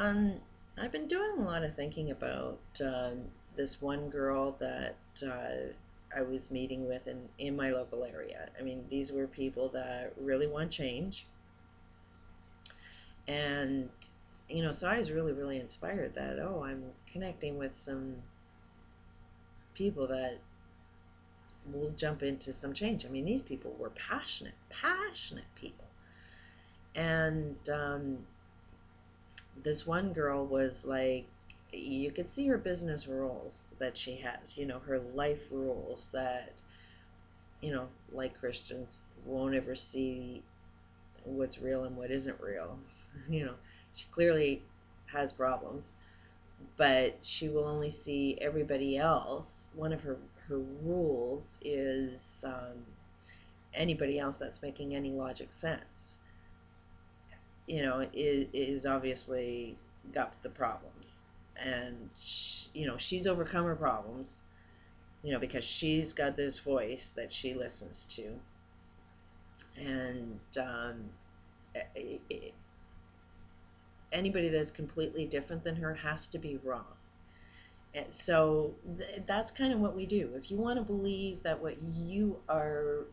Um, I've been doing a lot of thinking about um, this one girl that uh, I was meeting with in, in my local area. I mean, these were people that really want change. And, you know, so I was really, really inspired that, oh, I'm connecting with some people that will jump into some change. I mean, these people were passionate, passionate people. And um, this one girl was like, you could see her business rules that she has, you know, her life rules that, you know, like Christians, won't ever see what's real and what isn't real. You know, she clearly has problems, but she will only see everybody else. One of her, her rules is um, anybody else that's making any logic sense, you know, is, is obviously got the problems. And she, you know she's overcome her problems you know because she's got this voice that she listens to. And um, anybody that's completely different than her has to be wrong. And so th- that's kind of what we do. If you want to believe that what you are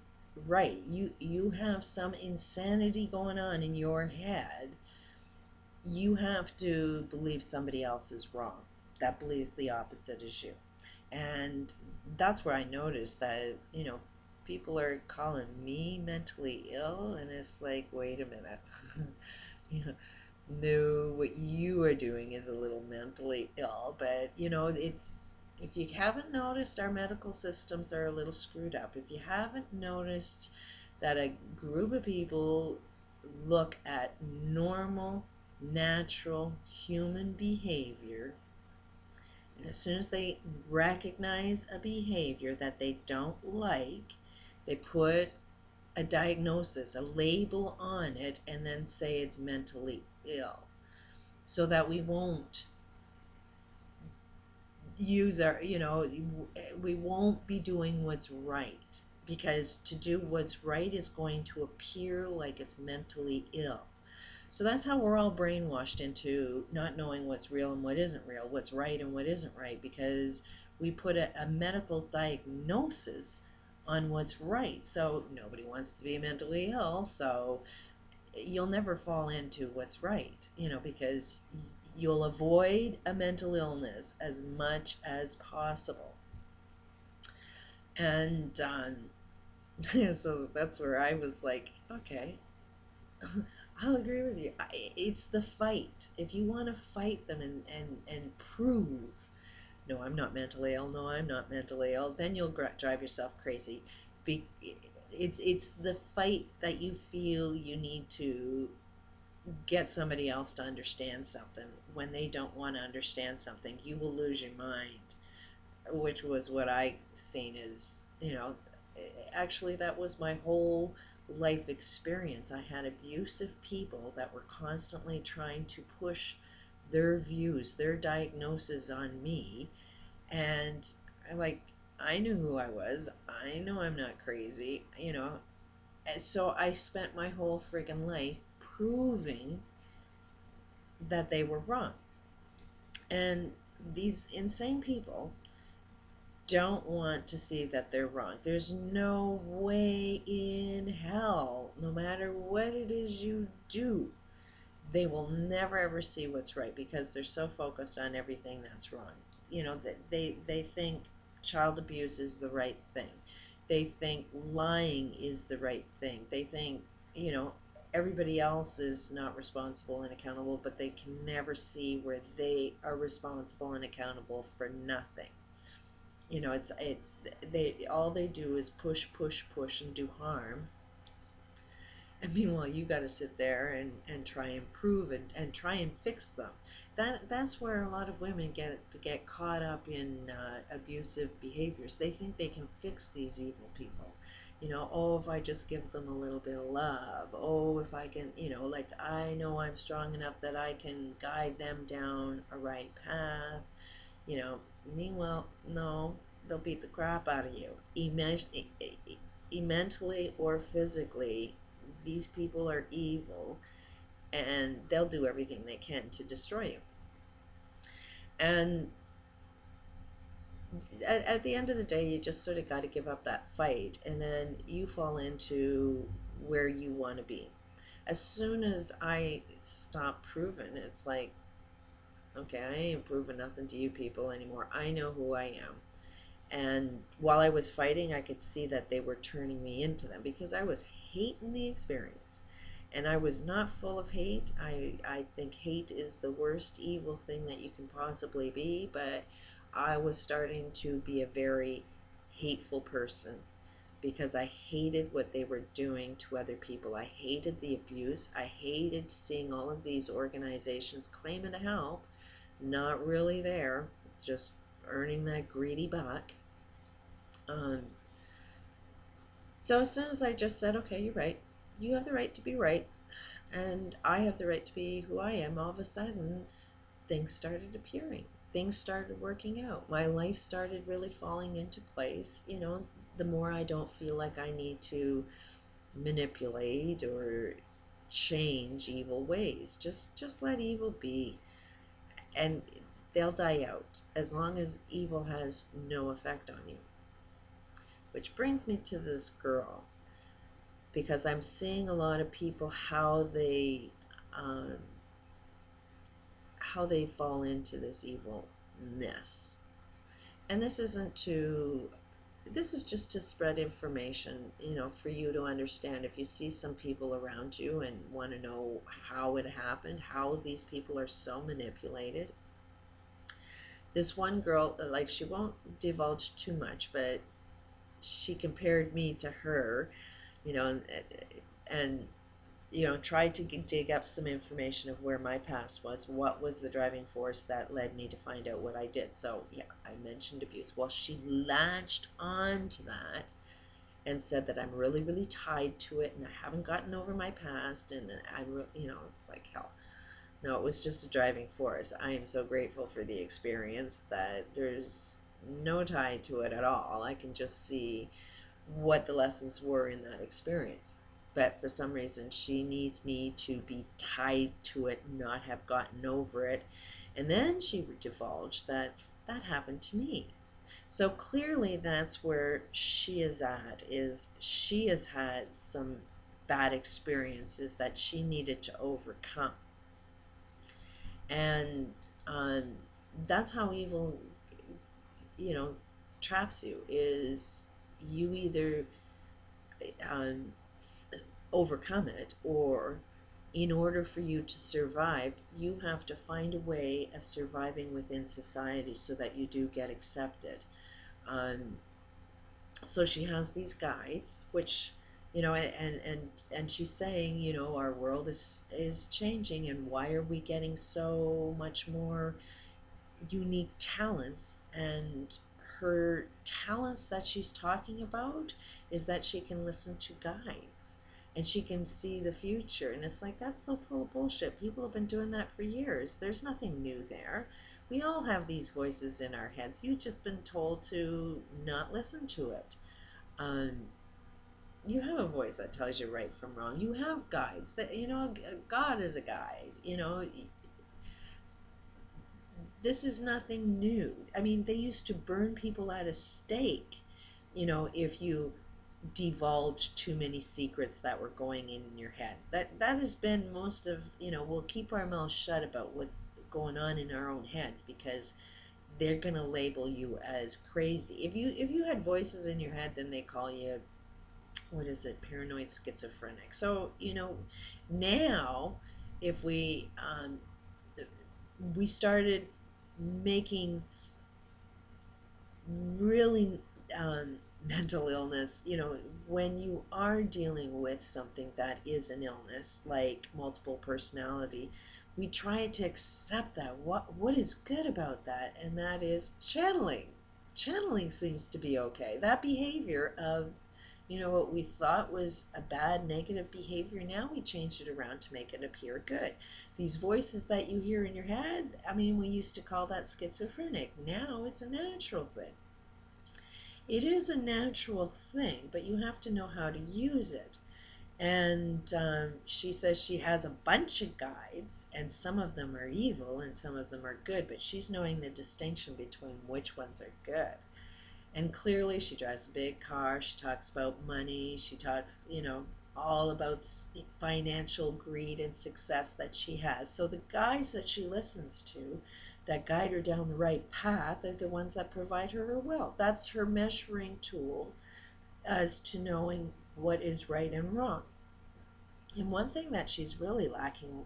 right you you have some insanity going on in your head. You have to believe somebody else is wrong that believes the opposite as you. And that's where i noticed that you know people are calling me mentally ill and it's like wait a minute. You know no what you are doing is a little mentally ill but you know it's if you haven't noticed our medical systems are a little screwed up if you haven't noticed that a group of people look at normal natural human behavior. And as soon as they recognize a behavior that they don't like, they put a diagnosis, a label on it, and then say it's mentally ill. So that we won't use our, you know, we won't be doing what's right. Because to do what's right is going to appear like it's mentally ill. So that's how we're all brainwashed into not knowing what's real and what isn't real, what's right and what isn't right, because we put a, a medical diagnosis on what's right. So nobody wants to be mentally ill, so you'll never fall into what's right, you know, because you'll avoid a mental illness as much as possible. And um, so that's where I was like, okay. I'll agree with you. It's the fight. If you want to fight them and, and, and prove, no, I'm not mentally ill, no, I'm not mentally ill, then you'll drive yourself crazy. Be, it's, it's the fight that you feel you need to get somebody else to understand something. When they don't want to understand something, you will lose your mind, which was what I seen as, you know, actually that was my whole life experience. I had abusive people that were constantly trying to push their views, their diagnosis on me. And I like, I knew who I was. I know I'm not crazy, you know. So I spent my whole friggin' life proving that they were wrong. And these insane people don't want to see that they're wrong. There's no way in hell, no matter what it is you do, they will never ever see what's right because they're so focused on everything that's wrong. You know, they, they think child abuse is the right thing. They think lying is the right thing. They think, you know, everybody else is not responsible and accountable, but they can never see where they are responsible and accountable for nothing. You know it's it's they all they do is push push push and do harm. And meanwhile you got to sit there and and try and prove and, and try and fix them. That that's where a lot of women get get caught up in uh, abusive behaviors. They think they can fix these evil people you know oh if i just give them a little bit of love oh if i can you know like i know i'm strong enough that i can guide them down a right path you know Meanwhile, no, they'll beat the crap out of you. mentally or physically, these people are evil and they'll do everything they can to destroy you. And at, at the end of the day, you just sort of got to give up that fight, and then you fall into where you want to be. As soon as I stop proving, it's like, okay, I ain't proving nothing to you people anymore. I know who I am. And while I was fighting, I could see that they were turning me into them because I was hating the experience. And I was not full of hate. I, I think hate is the worst evil thing that you can possibly be, but I was starting to be a very hateful person because I hated what they were doing to other people. I hated the abuse. I hated seeing all of these organizations claiming to help, not really there, just earning that greedy buck. Um, so as soon as I just said, okay, you're right, you have the right to be right, and I have the right to be who I am, all of a sudden things started appearing. Things started working out. My life started really falling into place. You know, the more I don't feel like I need to manipulate or change evil ways. Just just let evil be. And they'll die out as long as evil has no effect on you. Which brings me to this girl because I'm seeing a lot of people how they um, how they fall into this evil mess. And this isn't to this is just to spread information, you know, for you to understand. If you see some people around you and want to know how it happened, how these people are so manipulated. This one girl, like, she won't divulge too much, but she compared me to her, you know, and, and you know, tried to dig up some information of where my past was, what was the driving force that led me to find out what I did. So, yeah, I mentioned abuse. Well, she latched on to that and said that I'm really, really tied to it and I haven't gotten over my past and I'm, you know, it's like hell. No, it was just a driving force. I am so grateful for the experience that there's no tie to it at all. I can just see what the lessons were in that experience but for some reason she needs me to be tied to it, not have gotten over it. And then she divulged that that happened to me. So clearly that's where she is at is she has had some bad experiences that she needed to overcome. And um, that's how evil, you know, traps you is you either um, overcome it or in order for you to survive you have to find a way of surviving within society so that you do get accepted. Um, so she has these guides which you know and and and she's saying you know our world is is changing and why are we getting so much more unique talents? And her talents that she's talking about is that she can listen to guides and she can see the future. And it's like, that's so full of bullshit. People have been doing that for years. There's nothing new there. We all have these voices in our heads. You've just been told to not listen to it. Um, you have a voice that tells you right from wrong. You have guides. That you know, God is a guide. You know, this is nothing new. I mean, they used to burn people at a stake. You know, if you divulge too many secrets that were going in your head. That that has been most of you know we'll keep our mouths shut about what's going on in our own heads because they're gonna label you as crazy. If you if you had voices in your head, then they call you what is it paranoid schizophrenic. So you know now if we um, we started making really um, mental illness, you know, when you are dealing with something that is an illness, like multiple personality, we try to accept that. What what is good about that? And that is channeling. Channeling seems to be okay. That behavior of, you know, what we thought was a bad negative behavior, now we change it around to make it appear good. These voices that you hear in your head, I mean, we used to call that schizophrenic. Now it's a natural thing. It is a natural thing, but you have to know how to use it. And um, she says she has a bunch of guides, and some of them are evil and some of them are good, but she's knowing the distinction between which ones are good. And clearly, she drives a big car. She talks about money. She talks, you know, all about financial greed and success that she has. So the guys that she listens to that guide her down the right path are the ones that provide her her wealth. That's her measuring tool as to knowing what is right and wrong. And one thing that she's really lacking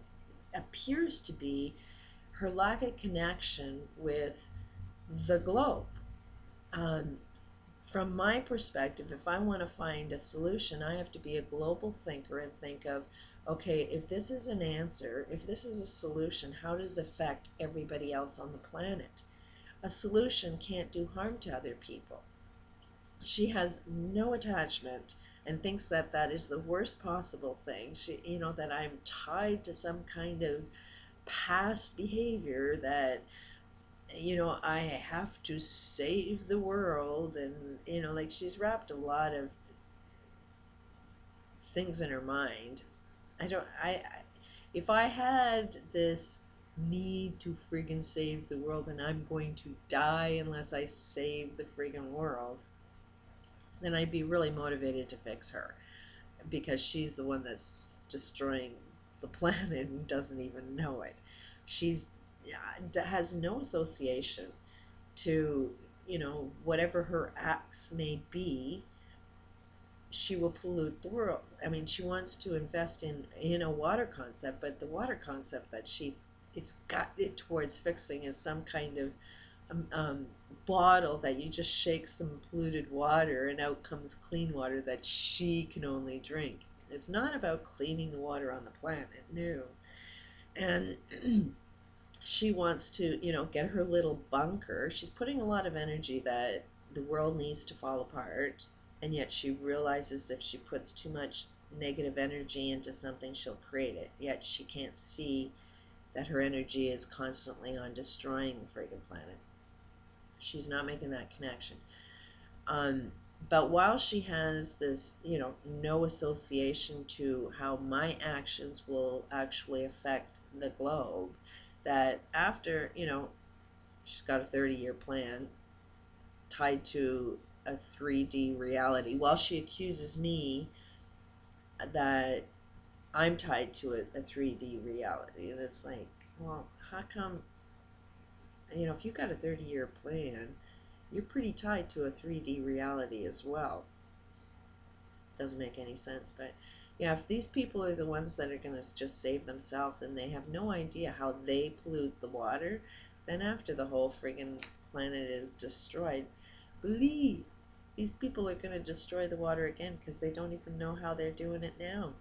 appears to be her lack of connection with the globe. Um, from my perspective, if I want to find a solution, I have to be a global thinker and think of, okay, if this is an answer, if this is a solution, how does it affect everybody else on the planet? A solution can't do harm to other people. She has no attachment and thinks that that is the worst possible thing. She, you know, that I'm tied to some kind of past behavior that you know, I have to save the world, and you know, like she's wrapped a lot of things in her mind. I don't, I, I if I had this need to friggin' save the world and I'm going to die unless I save the friggin' world, then I'd be really motivated to fix her because she's the one that's destroying the planet and doesn't even know it. She's uh, has no association to you know whatever her acts may be she will pollute the world. I mean she wants to invest in in a water concept but the water concept that she is got it towards fixing is some kind of um, um, bottle that you just shake some polluted water and out comes clean water that she can only drink. It's not about cleaning the water on the planet no. And she wants to, you know, get her little bunker. She's putting a lot of energy that the world needs to fall apart, and yet she realizes if she puts too much negative energy into something, she'll create it. Yet she can't see that her energy is constantly on destroying the friggin' planet. She's not making that connection. Um, but while she has this, you know, no association to how my actions will actually affect the globe, that after, you know, she's got a 30 year plan tied to a 3D reality, while she accuses me that I'm tied to a, a 3D reality. And it's like, well, how come, you know, if you've got a 30 year plan, you're pretty tied to a 3D reality as well. Doesn't make any sense, but yeah, if these people are the ones that are going to just save themselves and they have no idea how they pollute the water, then after the whole friggin' planet is destroyed, believe these people are going to destroy the water again because they don't even know how they're doing it now.